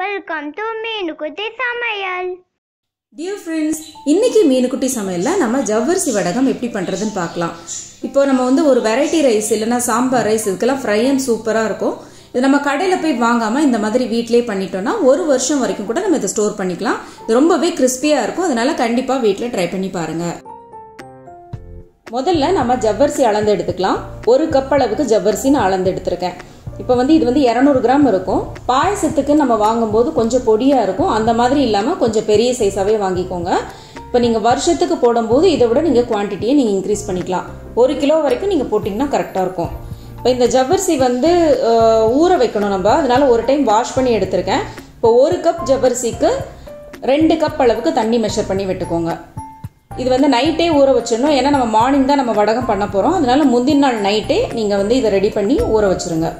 Welcome to மீனுக்குட்டி சமையல் dear friends இன்னைக்கு மீனுக்குட்டி சமையலில் நம்ம ஜவ்வரிசி வடகம் எப்படி பண்ணுறதுன்னு பார்க்கலாம். இப்போ நம்ம வந்து ஒரு வெரைட்டி ரைஸ் இல்லைன்னா சாம்பார் ரைஸ் இதுக்கெல்லாம் ஃப்ரை அண்ட் சூப்பராக இருக்கும். இது நம்ம கடையில் போய் வாங்காமல் இந்த மாதிரி வீட்டிலே பண்ணிட்டோம்னா ஒரு வருஷம் வரைக்கும் கூட நம்ம இதை ஸ்டோர் பண்ணிக்கலாம். இது ரொம்பவே கிறிஸ்பியாக இருக்கும். அதனால கண்டிப்பாக வீட்டில் ட்ரை பண்ணி பாருங்கள் முதல்ல நம்ம ஜவ்வரிசி அளந்து எடுத்துக்கலாம். ஒரு கப் அளவுக்கு ஜவ்வரிசி நான் அளந்து எடுத்திருக்கேன். இப்போ வந்து இது வந்து இரநூறு கிராம் இருக்கும். பாயசத்துக்கு நம்ம வாங்கும்போது கொஞ்சம் பொடியாக இருக்கும். அந்த மாதிரி இல்லாமல் கொஞ்சம் பெரிய சைஸாகவே வாங்கிக்கோங்க. இப்போ நீங்கள் வருஷத்துக்கு போடும்போது இதை விட நீங்கள் குவான்டிட்டியை நீங்கள் இன்க்ரீஸ் பண்ணிக்கலாம். ஒரு கிலோ வரைக்கும் நீங்கள் போட்டிங்கன்னா கரெக்டாக இருக்கும். இப்போ இந்த ஜவ்வரிசி வந்து ஊற வைக்கணும் நம்ம. அதனால ஒரு டைம் வாஷ் பண்ணி எடுத்திருக்கேன். இப்போ ஒரு கப் ஜவ்வரிசிக்கு ரெண்டு கப் அளவுக்கு தண்ணி மெஷர் பண்ணி விட்டுக்கோங்க. இது வந்து நைட்டே ஊற வச்சிடணும். ஏன்னா நம்ம மார்னிங் தான் நம்ம வடகம் பண்ண போகிறோம் அதனால முந்தின நாள் நைட்டே நீங்கள் வந்து இதை ரெடி பண்ணி ஊற வச்சிருங்க.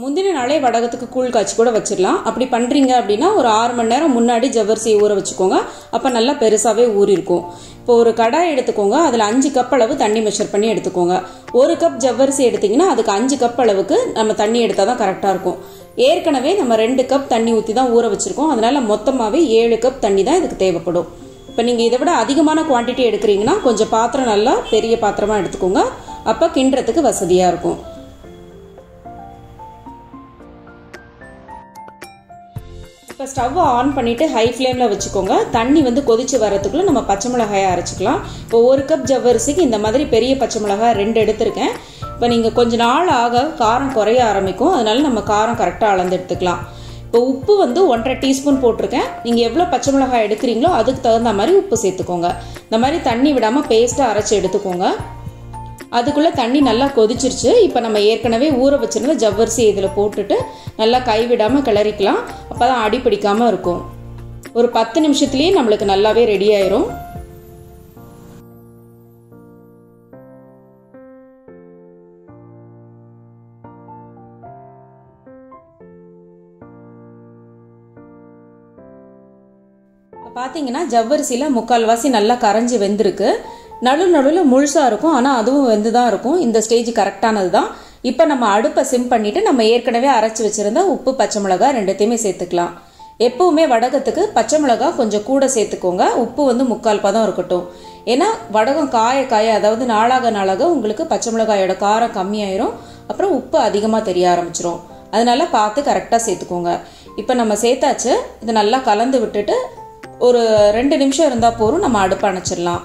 முந்தின நாளே வடகத்துக்கு கூழ் காய்ச்சி கூட வச்சிடலாம். அப்படி பண்ணுறீங்க அப்படின்னா ஒரு ஆறு மணி நேரம் முன்னாடி ஜவ்வரிசியை ஊற வச்சுக்கோங்க. அப்போ நல்லா பெருசாகவே ஊறிருக்கும் இப்போ ஒரு கடாய் எடுத்துக்கோங்க. அதில் அஞ்சு கப் அளவு தண்ணி மெஷர் பண்ணி எடுத்துக்கோங்க. ஒரு கப் ஜவ்வரிசி எடுத்தீங்கன்னா அதுக்கு அஞ்சு கப் அளவுக்கு நம்ம தண்ணி எடுத்தால் தான் கரெக்டாக இருக்கும். ஏற்கனவே நம்ம ரெண்டு கப் தண்ணி ஊற்றி தான் ஊற வச்சுருக்கோம். அதனால் மொத்தமாகவே ஏழு கப் தண்ணி தான் இதுக்கு தேவைப்படும். இப்போ நீங்கள் இதை விட அதிகமான குவான்டிட்டி எடுக்கிறீங்கன்னா கொஞ்சம் பாத்திரம் நல்லா பெரிய பாத்திரமாக எடுத்துக்கோங்க. அப்போ கிண்டுறதுக்கு வசதியாக இருக்கும். இப்போ ஸ்டவ் ஆன் பண்ணிவிட்டு ஹை ஃப்ளேமில் வச்சுக்கோங்க. தண்ணி வந்து கொதிச்சு வரதுக்குள்ளே நம்ம பச்சை மிளகாயை அரைச்சிக்கலாம். இப்போ ஒரு கப் ஜவ்வரிசிக்கு இந்த மாதிரி பெரிய பச்சை மிளகாய் ரெண்டு எடுத்திருக்கேன். இப்போ நீங்கள் கொஞ்ச நாள் ஆக காரம் குறைய ஆரம்பிக்கும். அதனால நம்ம காரம் கரெக்டாக அளந்து எடுத்துக்கலாம். இப்போ உப்பு வந்து ஒன்றரை டீஸ்பூன் போட்டிருக்கேன். நீங்கள் எவ்வளோ பச்சை மிளகாய் எடுக்கிறீங்களோ அதுக்கு தகுந்த மாதிரி உப்பு சேர்த்துக்கோங்க. இந்த மாதிரி தண்ணி விடாமல் பேஸ்ட்டாக அரைச்சி எடுத்துக்கோங்க. அதுக்குள்ளே தண்ணி நல்லா கொதிச்சிருச்சு. இப்போ நம்ம ஏற்கனவே ஊற வச்சிருந்த ஜவ்வரிசி இதில் போட்டுட்டு நல்லா கைவிடாமல் கிளறிக்கலாம். அப்போ தான் அடி பிடிக்காமல் இருக்கும். ஒரு பத்து நிமிஷத்துலேயே நம்மளுக்கு நல்லாவே ரெடி ஆயிரும். பார்த்தீங்கன்னா ஜவ்வரிசியில் முக்கால்வாசி நல்லா கரைஞ்சி வெந்திருக்கு. நடு நடுவில் முழுசாக இருக்கும். ஆனால் அதுவும் வெந்து தான் இருக்கும். இந்த ஸ்டேஜ் கரெக்டானது தான் இப்போ நம்ம அடுப்பை சிம் பண்ணிவிட்டு நம்ம ஏற்கனவே அரைச்சி வச்சுருந்தா உப்பு பச்சை மிளகா ரெண்டுத்தையுமே சேர்த்துக்கலாம். எப்பவுமே வடகத்துக்கு பச்சை மிளகா கொஞ்சம் கூட சேர்த்துக்கோங்க. உப்பு வந்து முக்கால் பதம் இருக்கட்டும். ஏன்னா வடகம் காய காய அதாவது நாளாக நாளாக உங்களுக்கு பச்சை மிளகாயோட காரம் கம்மியாயிரும். அப்புறம் உப்பு அதிகமாக தெரிய ஆரம்பிச்சிரும். அதனால பார்த்து கரெக்டாக சேர்த்துக்கோங்க. இப்போ நம்ம சேர்த்தாச்சு. இது நல்லா கலந்து விட்டுட்டு ஒரு ரெண்டு நிமிஷம் இருந்தால் போதும் நம்ம அடுப்பு அணைச்சிடலாம்.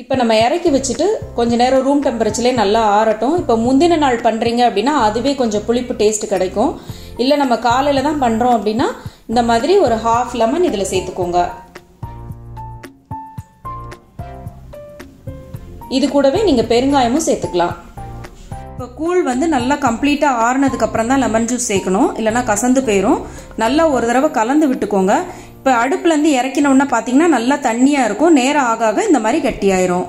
இப்போ நம்ம இறக்கி வச்சுட்டு கொஞ்ச நேரம் ரூம் டெம்பரேச்சர்லேயே நல்லா ஆறட்டும். இப்போ முந்தின நாள் பண்ணுறீங்க அப்படின்னா அதுவே கொஞ்சம் புளிப்பு டேஸ்ட் கிடைக்கும். இல்லை நம்ம காலையில் தான் பண்ணுறோம் அப்படின்னா இந்த மாதிரி ஒரு ஹாஃப் லெமன் இதில் சேர்த்துக்கோங்க. இது கூடவே நீங்கள் பெருங்காயமும் சேர்த்துக்கலாம். இப்போ கூழ் வந்து நல்லா கம்ப்ளீட்டாக ஆறுனதுக்கப்புறம் தான் லெமன் ஜூஸ் சேர்க்கணும். இல்லைன்னா கசந்து போயிடும் நல்லா ஒரு தடவை கலந்து விட்டுக்கோங்க. இப்போ அடுப்புலேருந்து இறக்கினோன்னா பார்த்தீங்கன்னா நல்லா தண்ணியாக இருக்கும். நேரம் ஆக ஆக இந்த மாதிரி கட்டியாயிரும்.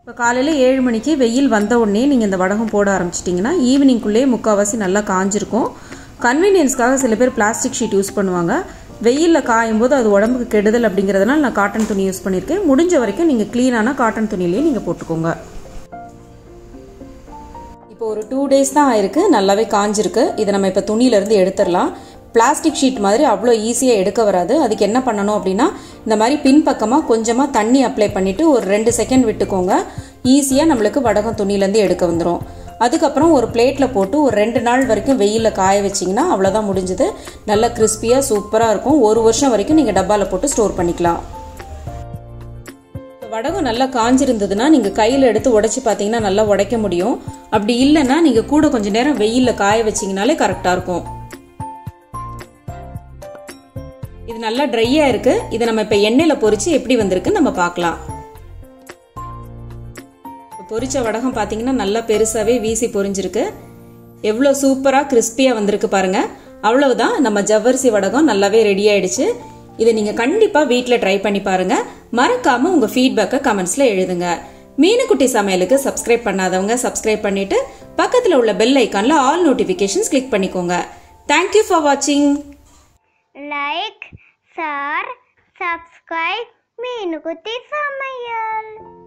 இப்போ காலையில் ஏழு மணிக்கு வெயில் வந்த உடனே நீங்கள் இந்த வடகம் போட ஆரம்பிச்சிட்டிங்கன்னா ஈவினிங்குள்ளேயே முக்கால்வாசி நல்லா காஞ்சிருக்கும். கன்வீனியன்ஸ்க்காக சில பேர் பிளாஸ்டிக் ஷீட் யூஸ் பண்ணுவாங்க. வெயிலில் காயும் போது அது உடம்புக்கு கெடுதல் அப்படிங்கிறதுனால நான் காட்டன் துணி யூஸ் பண்ணியிருக்கேன். முடிஞ்ச வரைக்கும் நீங்கள் க்ளீனான காட்டன் துணியிலேயே நீங்கள் போட்டுக்கோங்க. இப்போ ஒரு டூ டேஸ் தான் ஆயிருக்கு. நல்லாவே காஞ்சிருக்கு. இதை நம்ம இப்போ துணியிலேருந்து எடுத்துடலாம். பிளாஸ்டிக் ஷீட் மாதிரி அவ்வளோ ஈஸியாக எடுக்க வராது. அதுக்கு என்ன பண்ணணும் அப்படின்னா இந்த மாதிரி பின்பக்கமாக கொஞ்சமாக தண்ணி அப்ளை பண்ணிவிட்டு ஒரு ரெண்டு செகண்ட் விட்டுக்கோங்க. ஈஸியாக நம்மளுக்கு வடகம் துணியிலேருந்து எடுக்க வந்துடும் அதுக்கப்புறம் ஒரு பிளேட்டில் போட்டு ஒரு ரெண்டு நாள் வரைக்கும் வெயிலில் காய வச்சிங்கன்னா அவ்வளோதான் முடிஞ்சது. நல்லா கிறிஸ்பியாக சூப்பராக இருக்கும். ஒரு வருஷம் வரைக்கும் நீங்கள் டப்பாவில் போட்டு ஸ்டோர் பண்ணிக்கலாம். வடகம் நல்லா காஞ்சிருந்ததுன்னா நீங்கள் கையில் எடுத்து உடச்சி பார்த்தீங்கன்னா நல்லா உடைக்க முடியும். அப்படி இல்லைன்னா நீங்கள் கூட கொஞ்சம் நேரம் வெயிலில் காய வச்சிங்கனாலே கரெக்டாக இருக்கும். இது நல்லா ட்ரையாக இருக்கு. இதை நம்ம இப்போ எண்ணெயில் பொரிச்சு எப்படி வந்திருக்குன்னு நம்ம பார்க்கலாம். இப்போ பொரிச்ச வடகம் பார்த்தீங்கன்னா நல்லா பெருசாகவே வீசி பொரிஞ்சிருக்கு. எவ்வளோ சூப்பராக கிறிஸ்பியாக வந்திருக்கு பாருங்க. அவ்வளவுதான் நம்ம ஜவ்வரிசி வடகம் நல்லாவே ரெடி ஆயிடுச்சு. இதை நீங்கள் கண்டிப்பாக வீட்டில் ட்ரை பண்ணி பாருங்க. மறக்காம உங்கள் ஃபீட்பேக்கை கமெண்ட்ஸில் எழுதுங்க. மீனுக்குட்டி சமையலுக்கு சப்ஸ்கிரைப் பண்ணாதவங்க சப்ஸ்கிரைப் பண்ணிட்டு பக்கத்தில் உள்ள பெல் ஐக்கானில் ஆல் நோட்டிஃபிகேஷன்ஸ் கிளிக் பண்ணிக்கோங்க. தேங்க்யூ ஃபார் வாட்சிங் லைக் సార్. సబ్స్క్రైబ్ మీనుగుతి సమయాలు.